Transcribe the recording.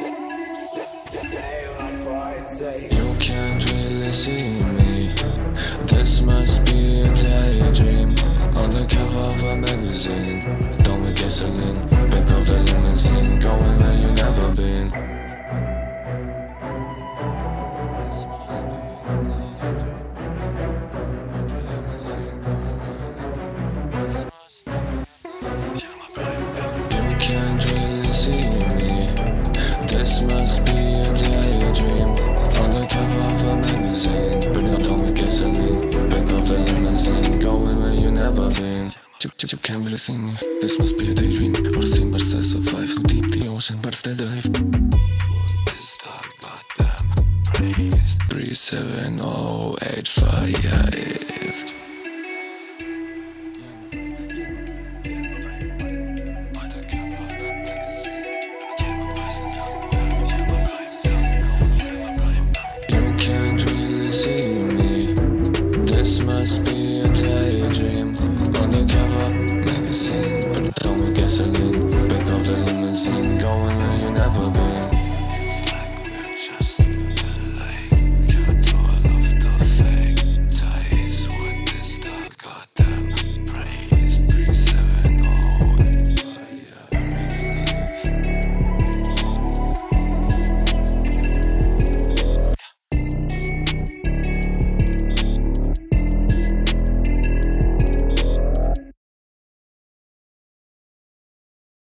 You can't really see me. This must be a daydream. On the cover of a magazine. Don't with gasoline. Back of the limousine. Going where you never been. This must be a daydream. On the cover of a magazine. Burning out down with gasoline. Back of the limousine. Going where you never been. You, you, you can't really see me. This must be a daydream. Or a scene but still survive. Too deep the ocean, but still dive. Three seven oh eight five. Yeah, yeah. be a daydream Undercover magazine, put it on with gasoline